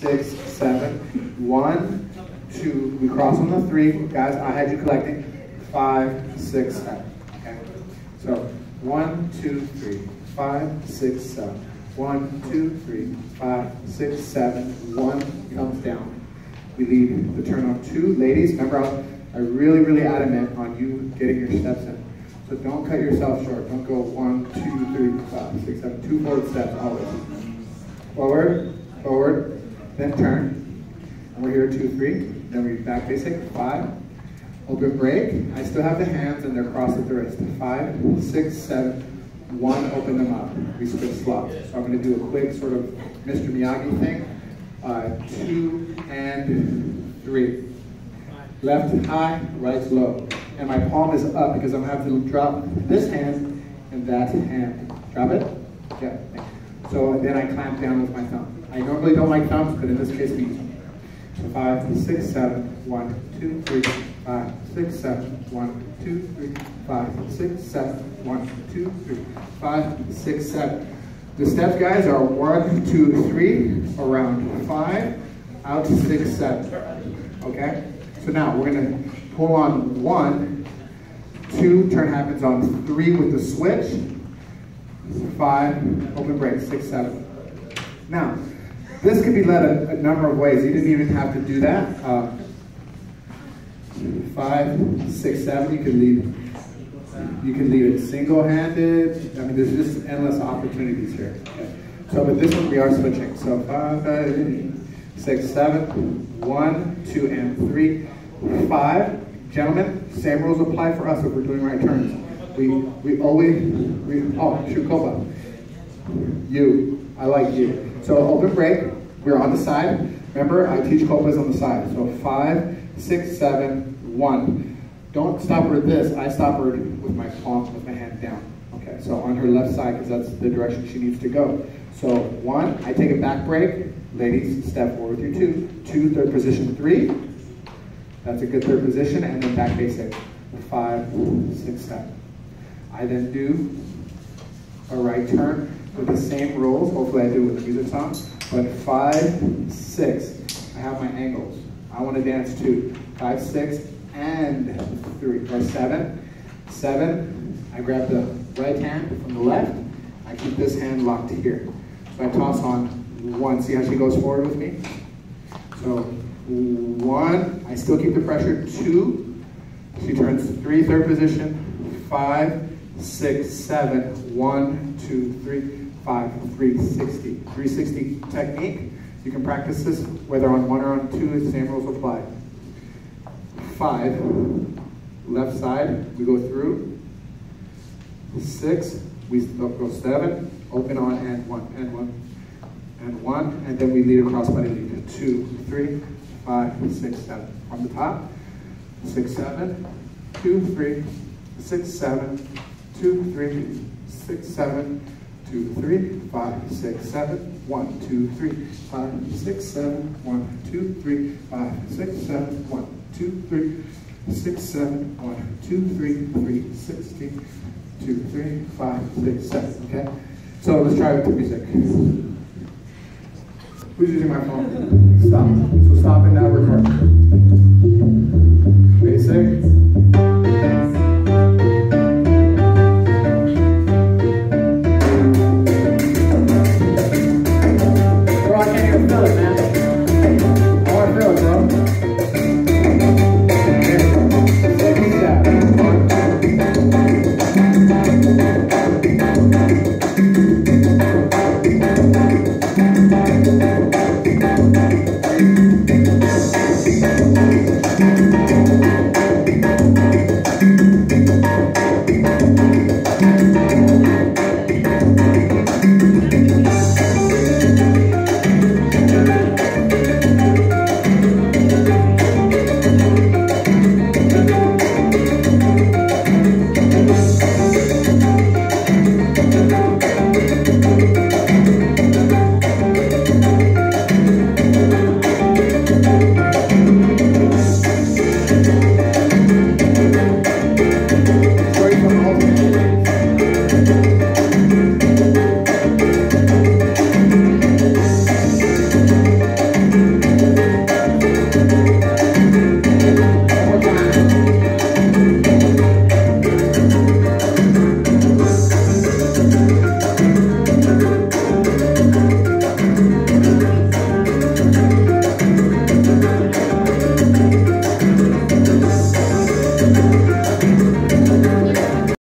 six, seven. One, two, we cross on the three. Guys, I had you collecting. Five, six, seven. Okay? So one, two, three, five, six, seven. One, two, three, five, six, seven. One comes down. We lead the turn on two. Ladies, remember, I really, really adamant on you getting your steps in. So don't cut yourself short. Don't go one, two, three, five, six, seven. Two forward steps always. Forward, forward, then turn. And we're here, two, three. Then we back basic, five. Open break. I still have the hands and they're crossed at the wrist. Five, six, seven, one, open them up. We switch slots. So I'm going to do a quick sort of Mr. Miyagi thing. Uh, two and three. Left high, right low. And my palm is up because I'm going to have to drop this hand and that hand. Drop it? Yeah. So then I clamp down with my thumb. I normally don't like thumbs, but in this case we use them. So five, six, seven, one, two, three, five, six, seven, one, two, three, five, six, seven, one, two, three, five, six, seven. The steps, guys, are one, two, three, around five, out six, seven. Okay? So now we're gonna pull on one, two, turn happens on three with the switch, five, open break, six, seven. Now, this could be led a, a number of ways. You didn't even have to do that. Uh, five, six, seven, you could lead you can lead it single-handed. I mean, there's just endless opportunities here. Okay. So, but this one we are switching. So five, six, seven, one, two, and three, five. Gentlemen, same rules apply for us if we're doing right turns. We we always we oh Copa. You. I like you. So open break. We're on the side. Remember, I teach Copas on the side. So five, six, seven, one. Don't stop her at this. I stop her with my palm, with my hand down. Okay, so on her left side, because that's the direction she needs to go. So one, I take a back break. Ladies, step forward your two. Two, third position, three. That's a good third position, and then back basic. Five, six, seven. I then do a right turn with the same rules. Hopefully I do it with the music song. But five, six, I have my angles. I want to dance two. Five, six, and three, or seven. Seven, I grab the right hand from the left. I keep this hand locked here. So I toss on one. See how she goes forward with me? So one, I still keep the pressure. Two, she turns three, third position. Five, six, seven. One, two, three, five, 360. 360 technique. You can practice this whether on one or on two, the same rules apply five, left side, we go through. Six, we go seven, open on and one, and one, and one, and then we lead across body lead. Two, three, five, six, seven. From the top, six, seven, two, three, six, seven, two, three, six, seven, two, three, five, six, seven, one, two, three, five, six, seven, one, two, three, five, six, seven, one, two, three, six, seven, one, two, three, three, sixteen, two, three, five, six, seven. Okay? So let's try with the music. Who's using my phone? Stop. So stop and now record.